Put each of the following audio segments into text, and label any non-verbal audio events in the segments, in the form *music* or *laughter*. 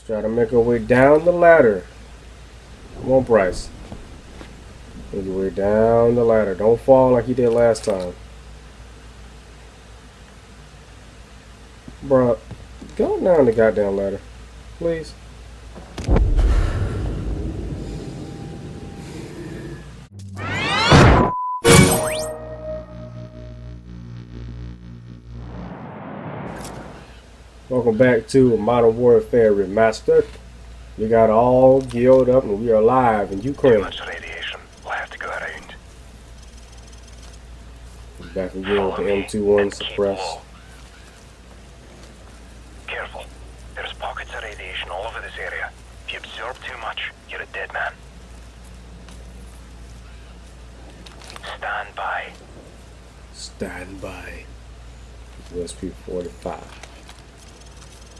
Let's try to make our way down the ladder. Come on, Bryce. Make your way down the ladder. Don't fall like you did last time. Bruh, go down the goddamn ladder. Please. Welcome back to Modern Warfare Remastered. We got all geared up and we are live in Too Ukraine. much radiation. We'll have to go around. Back again with the M21 and keep suppress. Careful. There's pockets of radiation all over this area. If you absorb too much, you're a dead man. Stand by. Stand by. USP 45.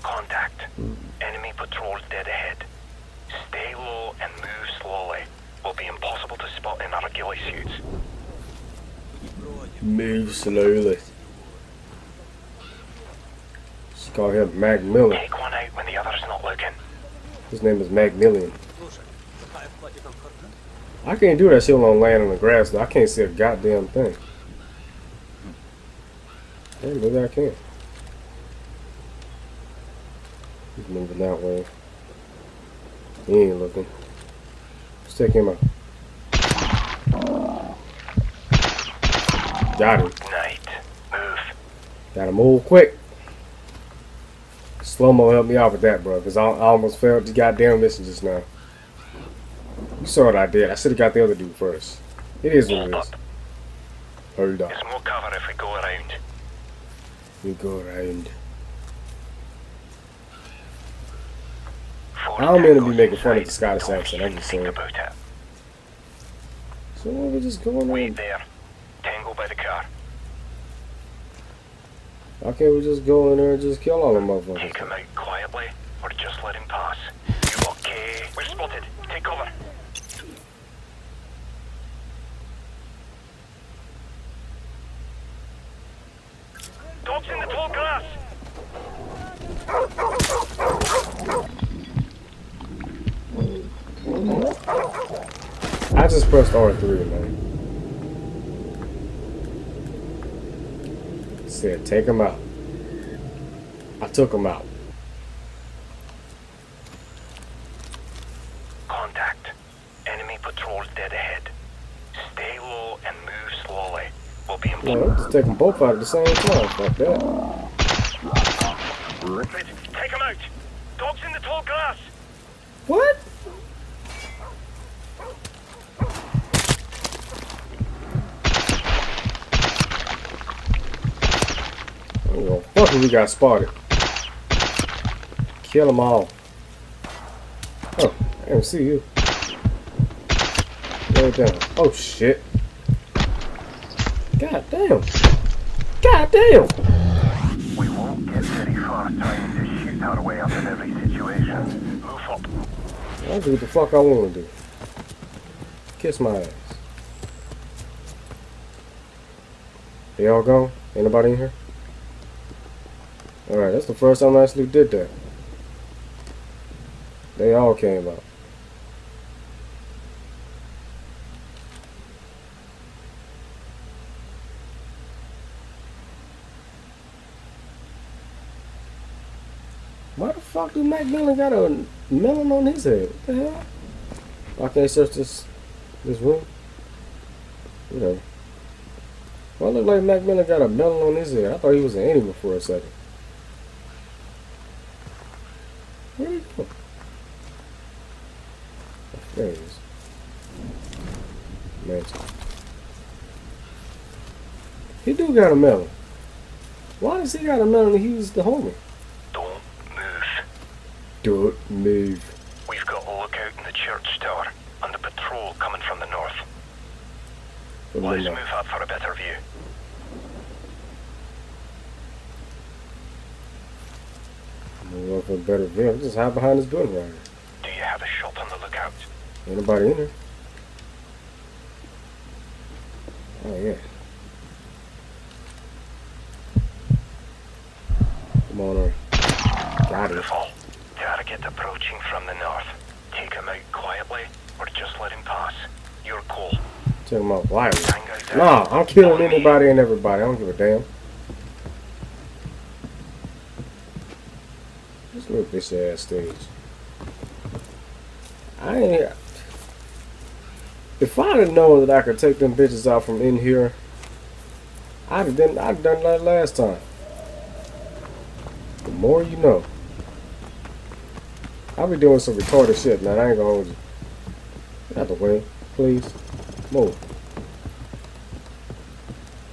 Contact. Enemy patrol dead ahead. Stay low and move slowly. Will be impossible to spot in our ghillie suits. Move slowly. Let's call him Macmillan. Take one out when the other's not looking. His name is Macmillan. I can't do that shit on land on the grass though. I can't see a goddamn thing. Hey, maybe I can. He's moving that way. He ain't looking. Let's take him out. Got him. Night. Move. Gotta move quick. Slow mo help me out with that, bro, because I, I almost failed the goddamn mission just now. You saw what I did. I should have got the other dude first. It is what it is. up. Hold up. There's more cover if we go around. We go around. Four I don't mean to be making fun of the. Scottish accent, I'm just saying. about it. So why we just going Wait in? there. Tango by the car. Why can't we just go in there and just kill all the Take motherfuckers? him out quietly, or just let him pass. You okay? We're spotted. Take cover. Dogs in the tall grass. I just pressed R3, man. Said, take him out. I took him out. Contact. Enemy patrols dead ahead. Stay low and move slowly. We'll be in No, just take them both out at the same time. Fuck that. Take him out. Oh, we got spotted. Kill them all. Oh, I didn't see you. Lay down. Oh, shit. God damn. God damn. We won't get very far trying to shoot our way up in every situation. Move up. I'll do what the fuck I want to do. Kiss my ass. They all gone? Ain't nobody in here? Alright, that's the first time I actually did that. They all came out. Why the fuck do Mac Macmillan got a melon on his head? What the hell? I can't search this this room. Whatever. Why look like Mac Macmillan got a melon on his head? I thought he was an animal for a second. Where'd he go? Oh, There he is. Mansion. He do got a melon. Why does he got a melon if he's the homie? Don't move. Don't move. We've got a lookout in the church tower and a patrol coming from the north. Him Let's move up for a better view. I'm going for a better view. Just hide behind this building right here. Do you have a shot on the? Ain't nobody in there. Oh yeah. Come on, on. Got it. Target approaching from the north. Take him out quietly, or just let him pass. Your call. Check him out. Tango's. Nah, I'm killing anybody and everybody. I don't give a damn. This little bitch ass stage. I ain't. If I'd have known that I could take them bitches out from in here, I'd have done. I'd done that last time. The more you know. I'll be doing some retarded shit, man. I ain't gonna hold you. Get out the way, please. Move.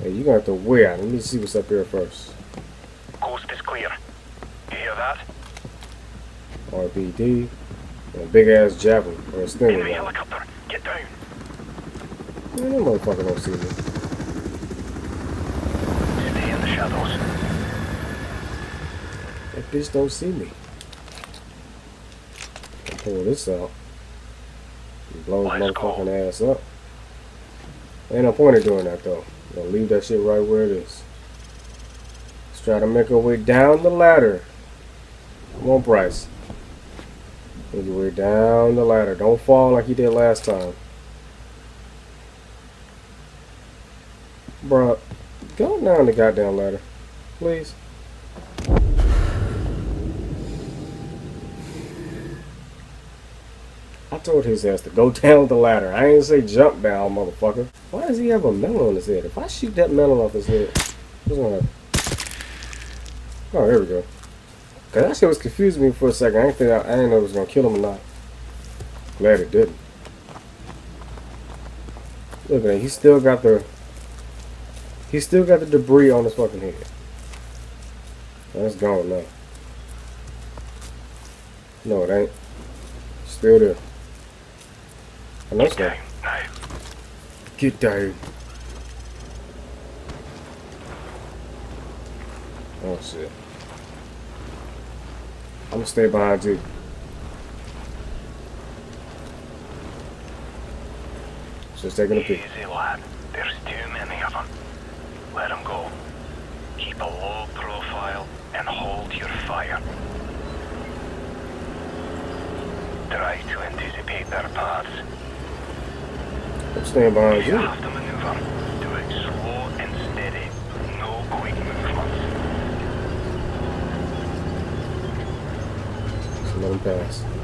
Hey, you gonna have to wait out. Let me see what's up here first. Coast is clear. You hear that? RPD. And a big ass javelin or a stinger. Enemy helicopter. Get down. Man, that motherfucker don't see me. Stay in the shadows. That bitch don't see me. I'll pull this out. And blow his motherfucking ass up. Ain't no point in doing that though. Gonna leave that shit right where it is. Let's try to make our way down the ladder. Come on, Bryce. Make your way down the ladder. Don't fall like you did last time. Bruh, go down the goddamn ladder. Please. I told his ass to go *laughs* down the ladder. I ain't say jump down, motherfucker. Why does he have a melon on his head? If I shoot that melon off his head, what's gonna happen? Oh, there we go. Cause that shit was confusing me for a second. I didn't think I, I didn't know it was gonna kill him or not. Glad it didn't. Look at him. He still got the. He still got the debris on his fucking head. That's gone now. No, it ain't. Still there. I know it's Get not. down. Get down. Oh shit. I'm gonna stay behind you. Just taking a peek. Easy, lad. There's too many of them. Let them go. Keep a low profile and hold your fire. Try to anticipate their paths. I'm staying behind You you. have to maneuver. Do it slow and steady. No quick movements. Let him pass.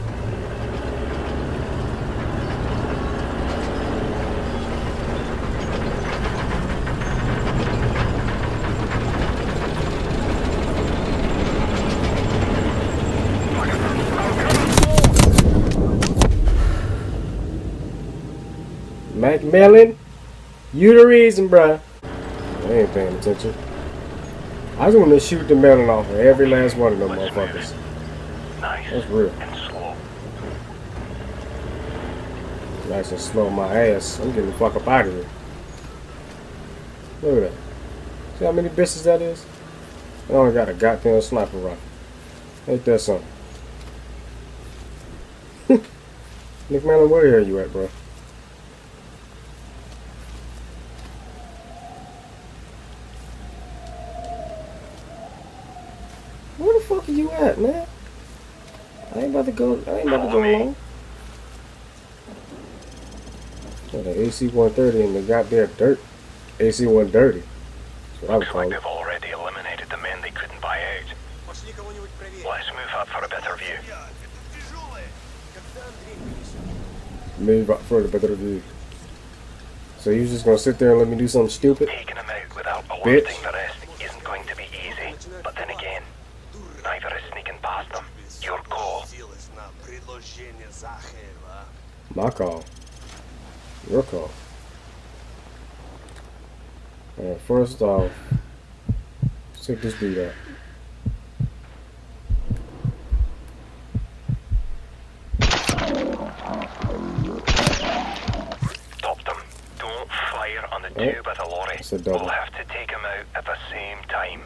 Macmillan, you the reason, bruh. I ain't paying attention. I just want to shoot the melon off of every last one of them Let's motherfuckers. Nice That's real. and slow. Nice and slow my ass. I'm getting the fuck up out of here. Look at that. See how many bitches that is? I only got a goddamn sniper rifle. Ain't that something? *laughs* Nick Mellon, where are you at, bro? fuck are you at, man? I ain't about to go. I ain't about to go long. Oh, the AC 130 and the goddamn dirt. AC 130. Looks like they've already eliminated the men they couldn't buy out. Let's move up for a better view. Move up for a better view. So you just gonna sit there and let me do something stupid? Bitch. Mako. Ruko. Alright, first off, let's take this dude out. Stop them. Don't fire on the oh. tube at the lorry. We'll have to take him out at the same time.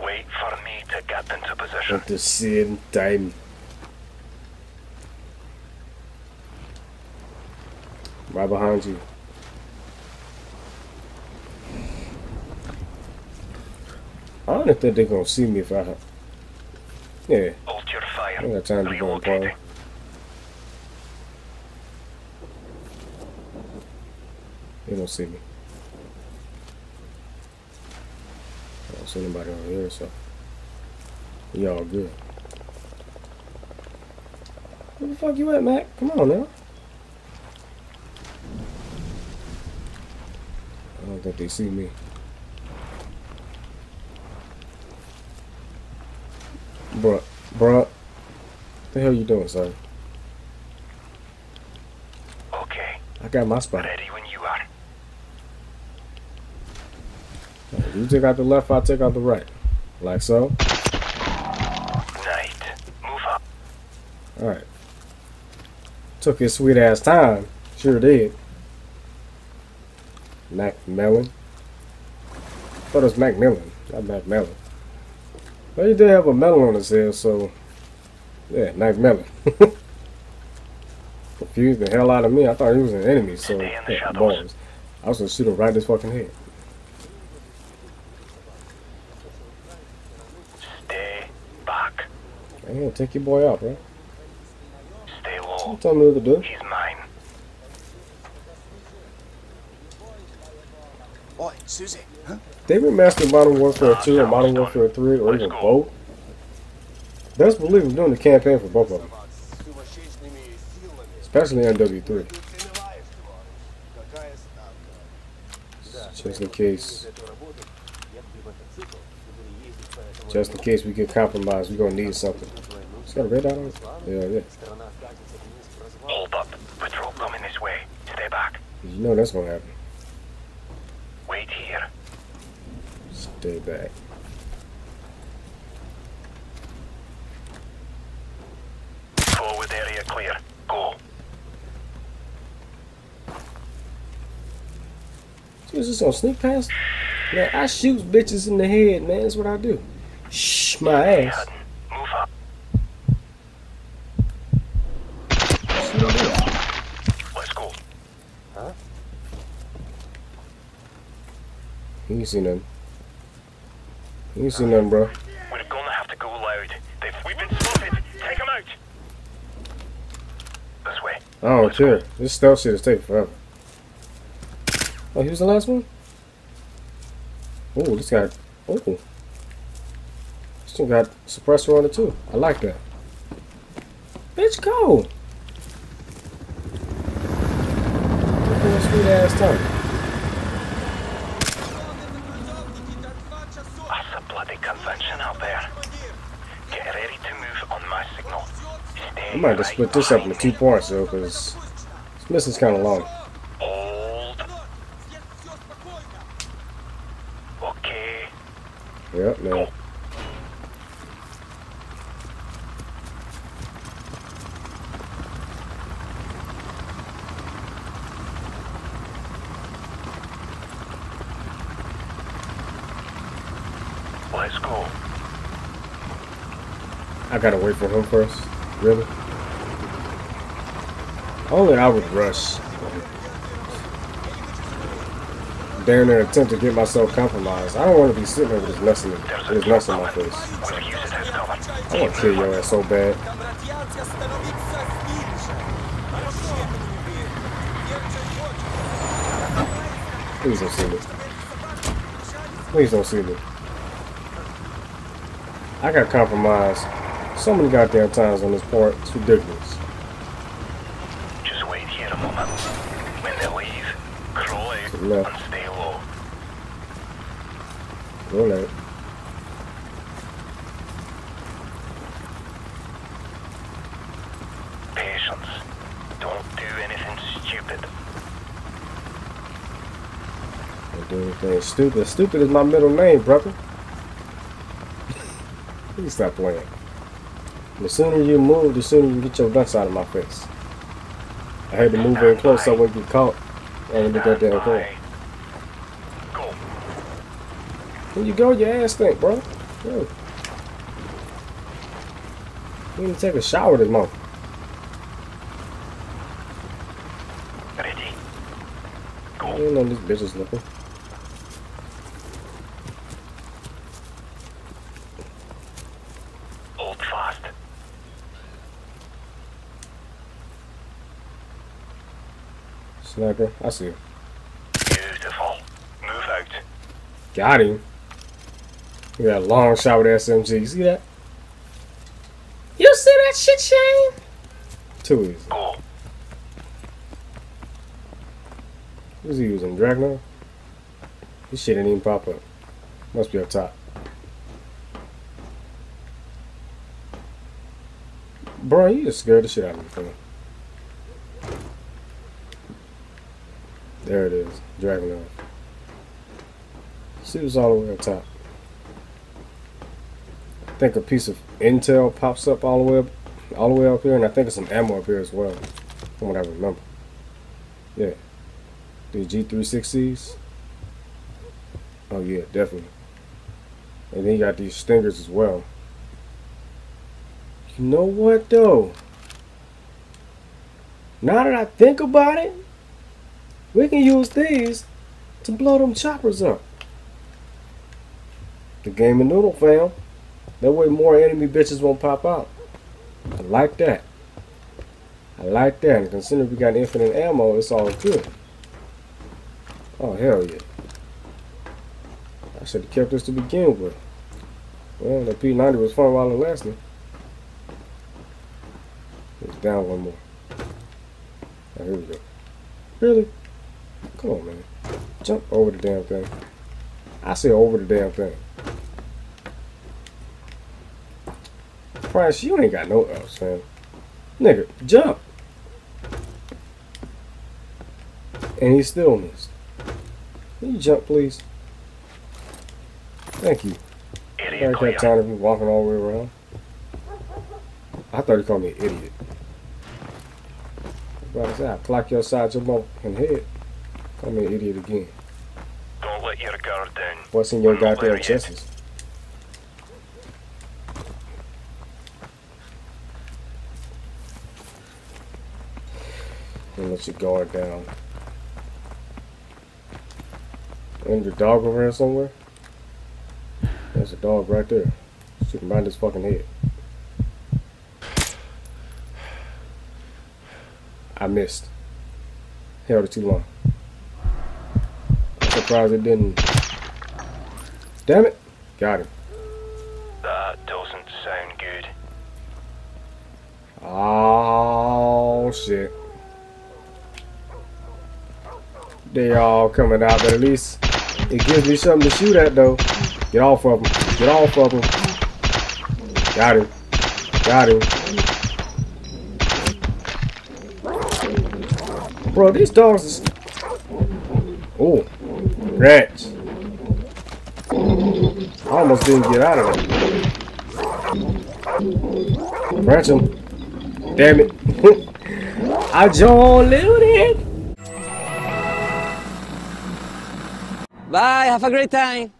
Wait for me to get into position. At the same time. Right behind you. I don't think they're gonna see me if I. Yeah, Hold your fire. I got time to going party. They don't see me. I don't see anybody over here, so we all good. Where the fuck you at, Mac? Come on now. I don't think they see me. Bruh, bruh. What the hell you doing, son? Okay, I got my spot. ready when you are. You take out the left, I take out the right. Like so. Right. Move up. Alright. Took his sweet ass time. Sure did. Mac Melon. Thought it was Macmillan, not Mac Melon. But he did have a melon on his head, so yeah, Mac Melon. *laughs* Confused the hell out of me. I thought he was an enemy, so Stay in yeah, balls. I was gonna shoot him right in his fucking head. Stay back. Man, take your boy out, bro. Stay low. you tell me what to do? He's mine. Susie. Huh? They remastered Modern Warfare 2 and Modern Warfare 3 or even both. That's believable doing the campaign for both of them. Especially on W3. Just in case. Just in case we get compromised, we're gonna need something. It's got a red dot on it? Yeah, yeah. Hold up. Patrol coming this way. Stay back. You know that's gonna happen. Wait here. Stay back. Forward area clear. Go. Is this on sneak pass? Man, I shoot bitches in the head, man. That's what I do. Shh, my ass. hidden. Move up. Let's go. He ain't seen nothing. He ain't seen nothing, bro. We're gonna have to go loud. They've, we've been spotted. Take them out. This way. Don't Let's go. This stealth shit is taking forever. Oh, he was the last one? Oh, this guy. Oh. This thing got suppressor on it too. I like that. Bitch, go! Look at sweet ass time. That's a bloody convention out there. Get ready to move on my signal. Stay I might have to split this up into two parts though, because this mission's kind of long. Okay. Yep, man. Let's go. I gotta wait for him first. Really? Only I would rush. Daring to attempt to get myself compromised. I don't want to be sitting there with this mess in, in my face. I want to kill your ass so bad. Please don't see me. Please don't see me. I got compromised so many goddamn times on this part. It's ridiculous. Just wait here a moment. When they leave, crawl out and stay low. Roll out. Patience. Don't do anything stupid. Don't do anything stupid. Stupid is my middle name, brother. *laughs* Please stop playing. The sooner you move, the sooner you get your guts out of my face. I had to move in close so I wouldn't get caught. I wouldn't get that damn. Go. When you go, your ass stink, bro. Yo. You need to take a shower this month. Ready. I Go. didn't know this bitch is looking. Hold fast. Sniper. I see him. Beautiful. Move out. Got him. We got a long shot with SMG. You See that? You see that shit, Shane? Too easy. Go. What's he using? Dragunov? This shit didn't even pop up. Must be up top. Bro, you just scared the shit out of me, There it is. Dragunov. See what's all the way up top. I think a piece of intel pops up all the way up all the way up here, and I think it's some ammo up here as well. From what I remember. Yeah. The G360s. Oh yeah, definitely. And then you got these stingers as well. You know what though? Now that I think about it, we can use these to blow them choppers up. The game of noodle fam. That way more enemy bitches won't pop out. I like that. I like that. And considering we got infinite ammo, it's all good. Oh hell yeah. I should have kept this to begin with. Well, the P90 was fun while it lasted. It's down one more. Oh, here we go. Really? Come on, man. Jump over the damn thing. I say over the damn thing. Price, you ain't got no ups, man. Nigga, jump. And he still missed. Can you jump, please? Thank you. Area I clear. got time to be walking all the way around. I thought he called me an idiot. But I said, I clock your side, your mouth, and head. Call me an idiot again. Don't let your guard down. What's in your We're goddamn chests? And let your guard down. And your dog over here somewhere? There's a dog right there. Sitting behind his fucking head. I missed. Held it too long. Surprised it didn't. Damn it. Got him. Uh, that doesn't sound good. Oh shit. They all coming out, but at least it gives me something to shoot at though. Get off of them. Get off of them. Got him. Got him. Bro, these dogs is. Oh, rats. I almost didn't get out of it. Him. Damn it. *laughs* I John looted. Bye, have a great time.